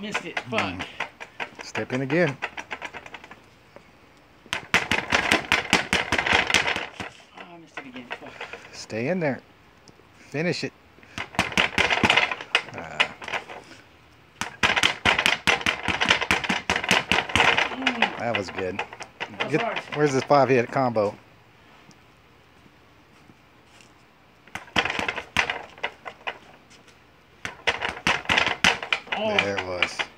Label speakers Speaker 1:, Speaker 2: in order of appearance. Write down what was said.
Speaker 1: missed it. Fuck.
Speaker 2: Mm. Step in again.
Speaker 1: Oh, I missed it again. Fuck.
Speaker 2: Stay in there. Finish it. Ah,
Speaker 1: Mm,
Speaker 2: that was good.
Speaker 1: that was
Speaker 2: Get, where's this five hit combo? There it oh. was.